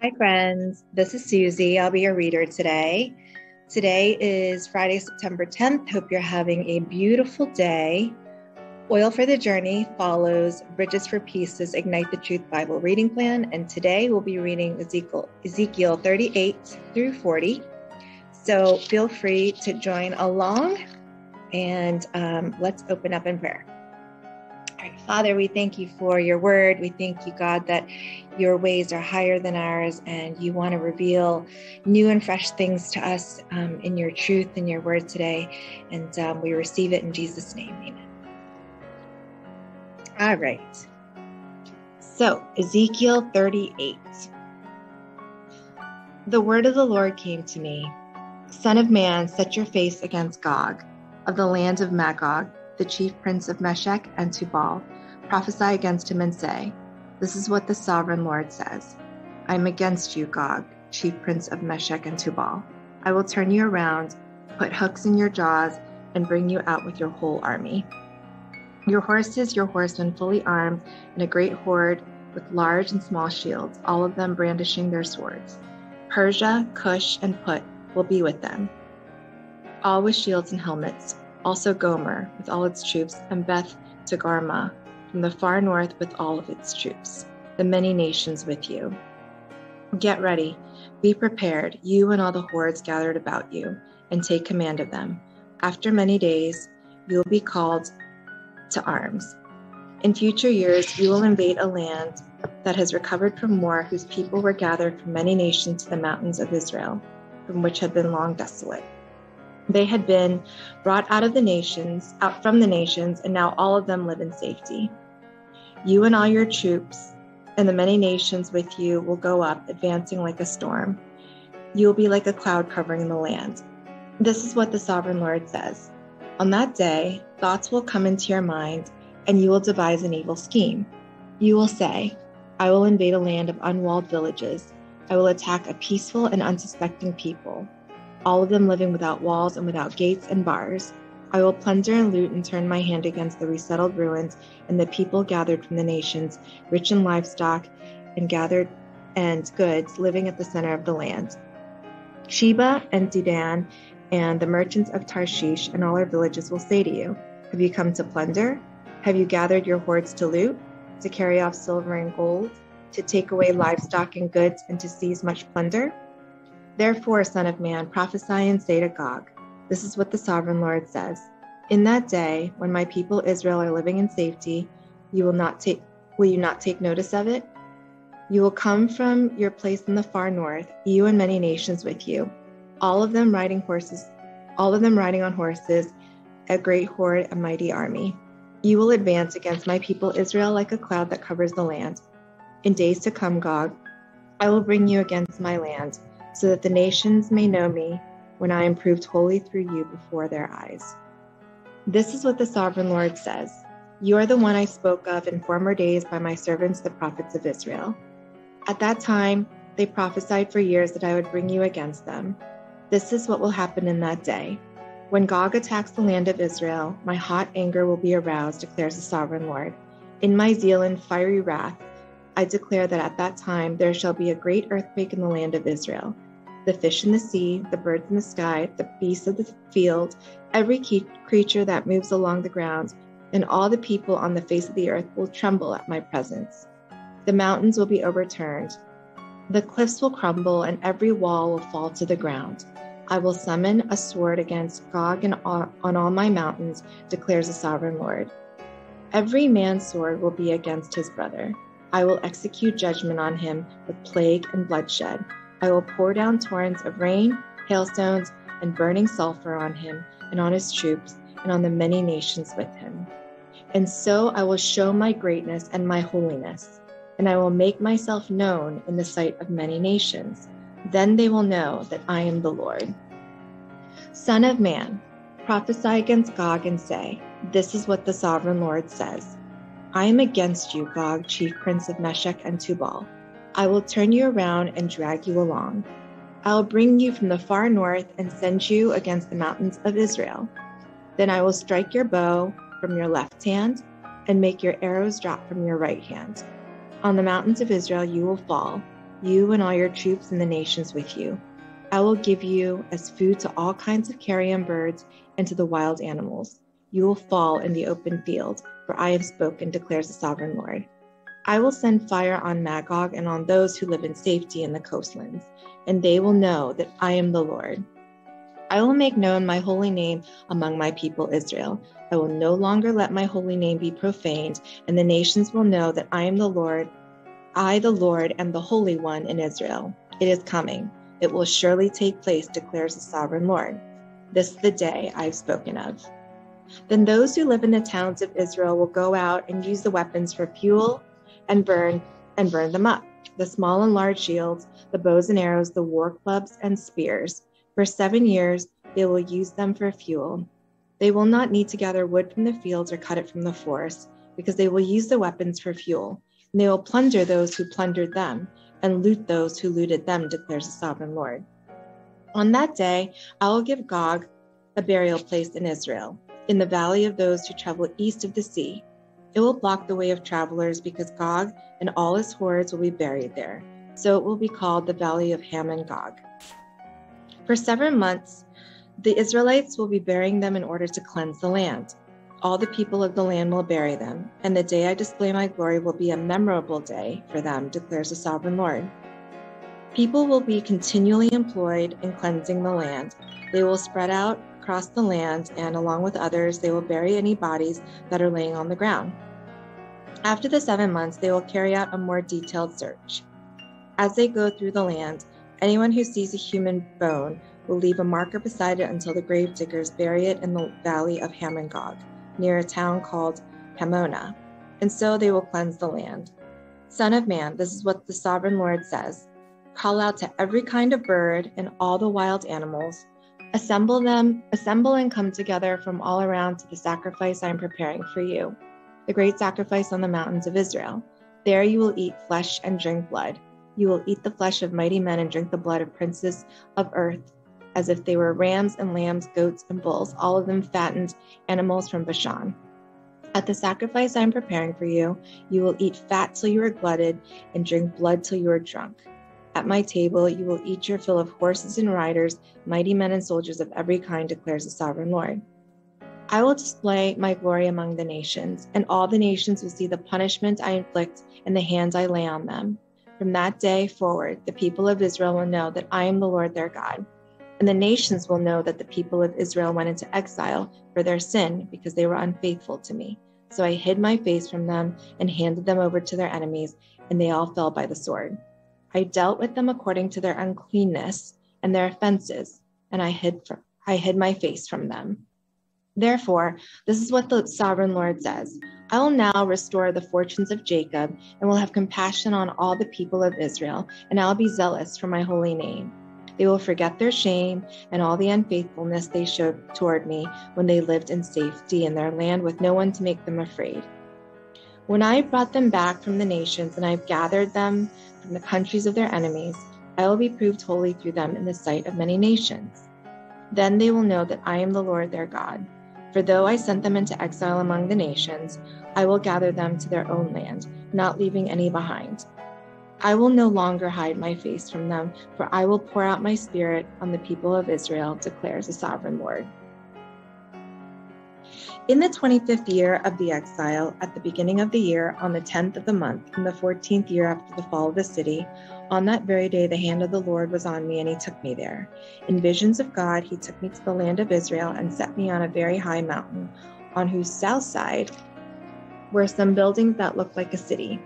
Hi, friends. This is Susie. I'll be your reader today. Today is Friday, September 10th. Hope you're having a beautiful day. Oil for the Journey follows Bridges for Peace's Ignite the Truth Bible reading plan, and today we'll be reading Ezekiel, Ezekiel 38 through 40. So feel free to join along and um, let's open up in prayer. Father, we thank you for your word. We thank you, God, that your ways are higher than ours and you want to reveal new and fresh things to us um, in your truth and your word today. And um, we receive it in Jesus' name. Amen. All right. So, Ezekiel 38. The word of the Lord came to me Son of man, set your face against Gog of the land of Magog the chief prince of Meshech and Tubal, prophesy against him and say, This is what the sovereign Lord says I am against you, Gog, chief prince of Meshech and Tubal. I will turn you around, put hooks in your jaws, and bring you out with your whole army. Your horses, your horsemen fully armed, and a great horde with large and small shields, all of them brandishing their swords. Persia, Cush, and Put will be with them, all with shields and helmets also Gomer with all its troops, and Beth Togarmah from the far north with all of its troops, the many nations with you. Get ready, be prepared, you and all the hordes gathered about you, and take command of them. After many days, you will be called to arms. In future years, you will invade a land that has recovered from war, whose people were gathered from many nations to the mountains of Israel, from which had been long desolate. They had been brought out of the nations, out from the nations, and now all of them live in safety. You and all your troops and the many nations with you will go up, advancing like a storm. You will be like a cloud covering the land. This is what the sovereign Lord says. On that day, thoughts will come into your mind, and you will devise an evil scheme. You will say, I will invade a land of unwalled villages. I will attack a peaceful and unsuspecting people all of them living without walls and without gates and bars. I will plunder and loot and turn my hand against the resettled ruins and the people gathered from the nations, rich in livestock and gathered and goods, living at the center of the land. Sheba and Dedan and the merchants of Tarshish and all our villages will say to you, Have you come to plunder? Have you gathered your hoards to loot, to carry off silver and gold, to take away livestock and goods, and to seize much plunder? Therefore, Son of Man, prophesy and say to Gog, This is what the sovereign Lord says. In that day, when my people Israel are living in safety, you will not take will you not take notice of it? You will come from your place in the far north, you and many nations with you, all of them riding horses, all of them riding on horses, a great horde, a mighty army. You will advance against my people Israel like a cloud that covers the land. In days to come, Gog, I will bring you against my land so that the nations may know me when I am proved holy through you before their eyes. This is what the sovereign Lord says You are the one I spoke of in former days by my servants, the prophets of Israel. At that time, they prophesied for years that I would bring you against them. This is what will happen in that day. When Gog attacks the land of Israel, my hot anger will be aroused, declares the sovereign Lord. In my zeal and fiery wrath, I declare that at that time there shall be a great earthquake in the land of Israel the fish in the sea, the birds in the sky, the beasts of the field, every creature that moves along the ground, and all the people on the face of the earth will tremble at my presence. The mountains will be overturned, the cliffs will crumble, and every wall will fall to the ground. I will summon a sword against Gog and on all my mountains, declares the sovereign Lord. Every man's sword will be against his brother. I will execute judgment on him with plague and bloodshed. I will pour down torrents of rain, hailstones, and burning sulfur on him and on his troops and on the many nations with him. And so I will show my greatness and my holiness, and I will make myself known in the sight of many nations. Then they will know that I am the Lord. Son of man, prophesy against Gog and say, This is what the sovereign Lord says I am against you, Gog, chief prince of Meshech and Tubal. I will turn you around and drag you along. I will bring you from the far north and send you against the mountains of Israel. Then I will strike your bow from your left hand and make your arrows drop from your right hand. On the mountains of Israel you will fall. you and all your troops and the nations with you. I will give you as food to all kinds of carrion birds and to the wild animals. You will fall in the open field, for I have spoken, declares the sovereign Lord. I will send fire on Magog and on those who live in safety in the coastlands, and they will know that I am the Lord. I will make known my holy name among my people Israel. I will no longer let my holy name be profaned, and the nations will know that I am the Lord. I, the Lord, am the Holy One in Israel. It is coming. It will surely take place, declares the sovereign Lord. This is the day I have spoken of. Then those who live in the towns of Israel will go out and use the weapons for fuel and burn and burn them up. The small and large shields, the bows and arrows, the war clubs and spears. For seven years they will use them for fuel. They will not need to gather wood from the fields or cut it from the forest, because they will use the weapons for fuel. And they will plunder those who plundered them, and loot those who looted them, declares the sovereign Lord. On that day, I will give Gog a burial place in Israel, in the valley of those who travel east of the sea. It will block the way of travelers because Gog and all his hordes will be buried there. So it will be called the Valley of Hamon Gog. For seven months, the Israelites will be burying them in order to cleanse the land. All the people of the land will bury them, and the day I display my glory will be a memorable day for them, declares the sovereign Lord. People will be continually employed in cleansing the land. They will spread out across the land, and along with others, they will bury any bodies that are laying on the ground. After the seven months, they will carry out a more detailed search. As they go through the land, anyone who sees a human bone will leave a marker beside it until the grave diggers bury it in the valley of Hamon Gog near a town called Hamonah, and so they will cleanse the land. Son of man, this is what the sovereign Lord says Call out to every kind of bird and all the wild animals. Assemble them, assemble and come together from all around to the sacrifice I am preparing for you, the great sacrifice on the mountains of Israel. There you will eat flesh and drink blood. You will eat the flesh of mighty men and drink the blood of princes of earth as if they were rams and lambs, goats and bulls, all of them fattened animals from Bashan. At the sacrifice I am preparing for you, you will eat fat till you are glutted and drink blood till you are drunk. At my table, you will eat your fill of horses and riders, mighty men and soldiers of every kind, declares the sovereign Lord. I will display my glory among the nations, and all the nations will see the punishment I inflict and the hands I lay on them. From that day forward, the people of Israel will know that I am the Lord their God and the nations will know that the people of Israel went into exile for their sin because they were unfaithful to me. So I hid my face from them and handed them over to their enemies, and they all fell by the sword. I dealt with them according to their uncleanness and their offenses, and I hid, I hid my face from them. Therefore, this is what the sovereign Lord says I will now restore the fortunes of Jacob and will have compassion on all the people of Israel, and I'll be zealous for my holy name. They will forget their shame and all the unfaithfulness they showed toward me when they lived in safety in their land with no one to make them afraid. When I brought them back from the nations and I've gathered them from the countries of their enemies, I will be proved holy through them in the sight of many nations. Then they will know that I am the Lord their God. For though I sent them into exile among the nations, I will gather them to their own land, not leaving any behind. I will no longer hide my face from them, for I will pour out my spirit on the people of Israel, declares the sovereign Lord. In the 25th year of the exile, at the beginning of the year, on the 10th of the month, in the 14th year after the fall of the city, on that very day the hand of the Lord was on me, and he took me there. In visions of God, he took me to the land of Israel and set me on a very high mountain, on whose south side were some buildings that looked like a city.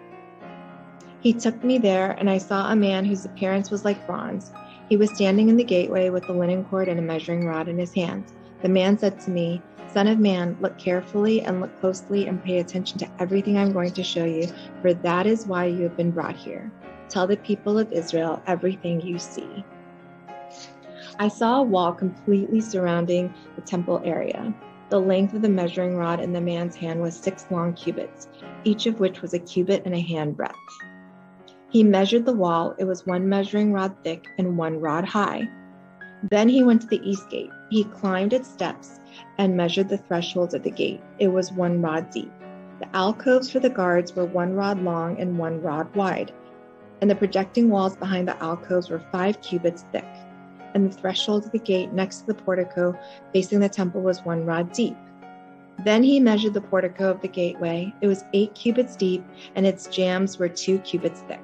He took me there, and I saw a man whose appearance was like bronze. He was standing in the gateway with a linen cord and a measuring rod in his hand. The man said to me, Son of man, look carefully and look closely and pay attention to everything I'm going to show you, for that is why you have been brought here. Tell the people of Israel everything you see. I saw a wall completely surrounding the temple area. The length of the measuring rod in the man's hand was six long cubits, each of which was a cubit and a hand breadth. He measured the wall. It was one measuring rod thick and one rod high. Then he went to the east gate. He climbed its steps and measured the thresholds of the gate. It was one rod deep. The alcoves for the guards were one rod long and one rod wide. and the projecting walls behind the alcoves were five cubits thick, and the threshold of the gate next to the portico facing the temple was one rod deep. Then he measured the portico of the gateway. It was eight cubits deep, and its jambs were two cubits thick.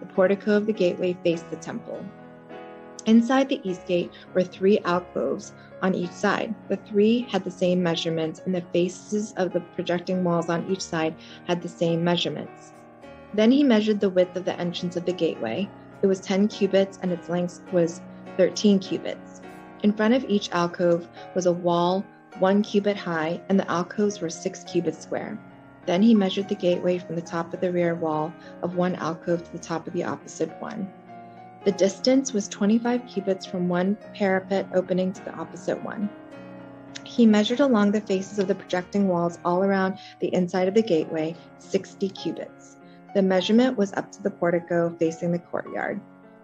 The portico of the gateway faced the temple. Inside the east gate were three alcoves on each side. The three had the same measurements, and the faces of the projecting walls on each side had the same measurements. Then he measured the width of the entrance of the gateway. It was 10 cubits, and its length was 13 cubits. In front of each alcove was a wall one cubit high, and the alcoves were six cubits square. Then he measured the gateway from the top of the rear wall of one alcove to the top of the opposite one. The distance was 25 cubits from one parapet opening to the opposite one. He measured along the faces of the projecting walls all around the inside of the gateway 60 cubits. The measurement was up to the portico facing the courtyard.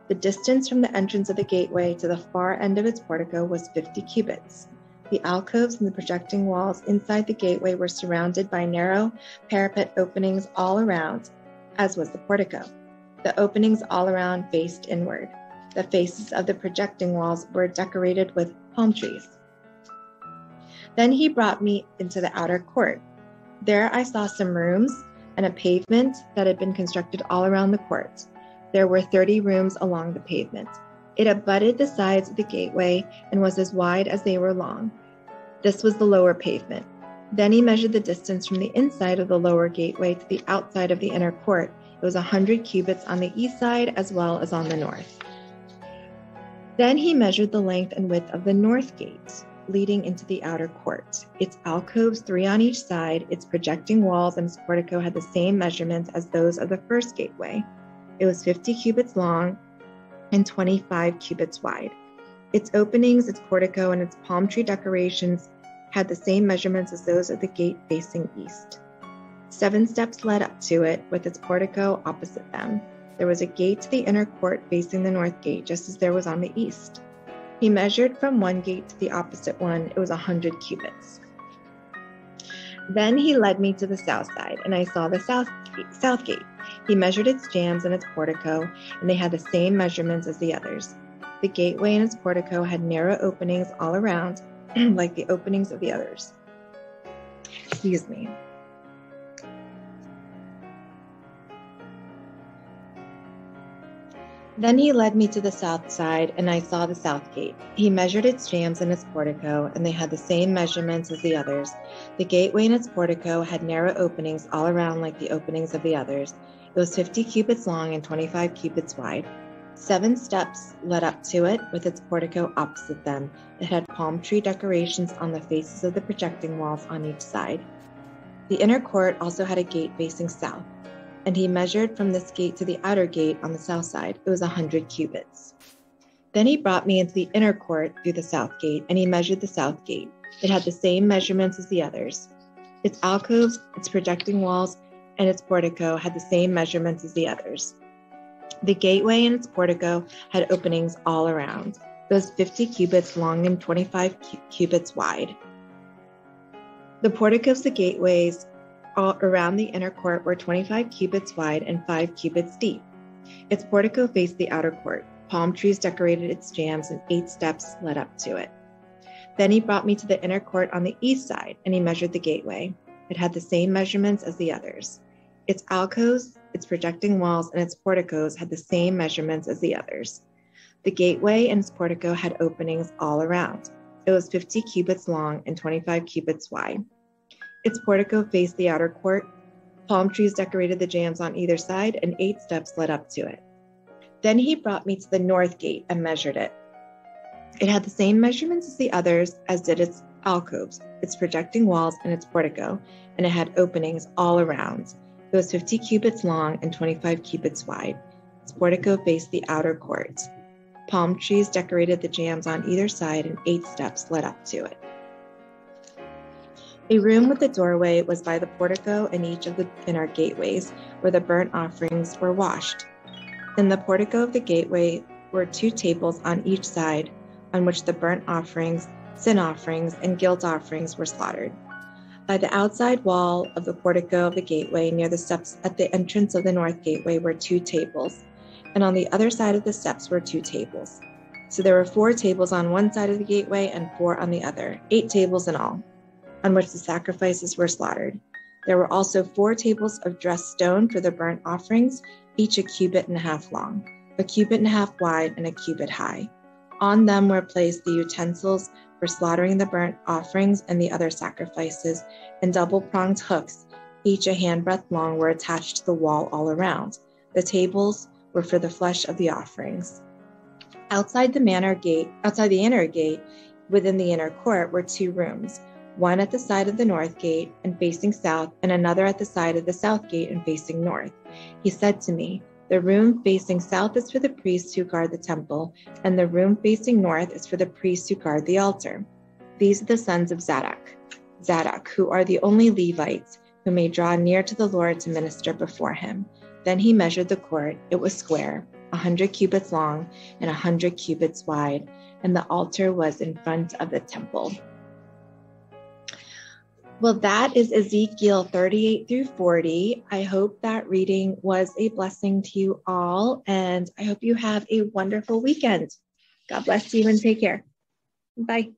The distance from the entrance of the gateway to the far end of its portico was 50 cubits. The alcoves and the projecting walls inside the gateway were surrounded by narrow parapet openings all around, as was the portico. The openings all around faced inward. The faces of the projecting walls were decorated with palm trees. Then he brought me into the outer court. There I saw some rooms and a pavement that had been constructed all around the court. There were 30 rooms along the pavement. It abutted the sides of the gateway and was as wide as they were long. This was the lower pavement. Then he measured the distance from the inside of the lower gateway to the outside of the inner court it was 100 cubits on the east side as well as on the north. Then he measured the length and width of the north gate leading into the outer court. Its alcoves, three on each side, its projecting walls, and its portico had the same measurements as those of the first gateway. It was 50 cubits long and 25 cubits wide. Its openings, its portico, and its palm tree decorations had the same measurements as those of the gate facing east. Seven steps led up to it, with its portico opposite them. There was a gate to the inner court facing the north gate, just as there was on the east. He measured from one gate to the opposite one, it was a hundred cubits. Then he led me to the south side, and I saw the south gate, south gate. He measured its jambs and its portico, and they had the same measurements as the others. The gateway and its portico had narrow openings all around, like the openings of the others. Excuse me. Then he led me to the south side, and I saw the south gate. He measured its jambs and its portico, and they had the same measurements as the others. The gateway and its portico had narrow openings all around like the openings of the others. It was 50 cubits long and 25 cubits wide. Seven steps led up to it, with its portico opposite them. It had palm tree decorations on the faces of the projecting walls on each side. The inner court also had a gate facing south and he measured from this gate to the outer gate on the south side. It was a hundred cubits. Then he brought me into the inner court through the south gate, and he measured the south gate. It had the same measurements as the others. Its alcoves, its projecting walls, and its portico had the same measurements as the others. The gateway and its portico had openings all around. those 50 cubits long and 25 cubits wide. The porticos, the gateways, around the inner court were 25 cubits wide and 5 cubits deep. Its portico faced the outer court. Palm trees decorated its jambs, and eight steps led up to it. Then he brought me to the inner court on the east side, and he measured the gateway. It had the same measurements as the others. Its alcoves, its projecting walls, and its porticos had the same measurements as the others. The gateway and its portico had openings all around. It was 50 cubits long and 25 cubits wide. Its portico faced the outer court. Palm trees decorated the jambs on either side, and eight steps led up to it. Then he brought me to the north gate and measured it. It had the same measurements as the others, as did its alcoves, its projecting walls, and its portico, and it had openings all around. It was 50 cubits long and 25 cubits wide. Its portico faced the outer court. Palm trees decorated the jambs on either side, and eight steps led up to it. A room with a doorway was by the portico and each of the inner gateways, where the burnt offerings were washed. In the portico of the gateway were two tables on each side, on which the burnt offerings, sin offerings, and guilt offerings were slaughtered. By the outside wall of the portico of the gateway, near the steps at the entrance of the north gateway, were two tables. and on the other side of the steps were two tables. So there were four tables on one side of the gateway and four on the other, eight tables in all, on which the sacrifices were slaughtered. There were also four tables of dressed stone for the burnt offerings, each a cubit and a half long, a cubit and a half wide, and a cubit high. On them were placed the utensils for slaughtering the burnt offerings and the other sacrifices, and double pronged hooks, each a handbreadth long, were attached to the wall all around. The tables were for the flesh of the offerings. Outside the manor gate, outside the inner gate, within the inner court were two rooms, one at the side of the north gate and facing south, and another at the side of the south gate and facing north. He said to me, The room facing south is for the priests who guard the temple, and the room facing north is for the priests who guard the altar. These are the sons of Zadok, Zadok, who are the only Levites who may draw near to the Lord to minister before him. Then he measured the court. It was square, a hundred cubits long and a hundred cubits wide, and the altar was in front of the temple. Well, that is Ezekiel 38 through 40. I hope that reading was a blessing to you all, and I hope you have a wonderful weekend. God bless you and take care. Bye.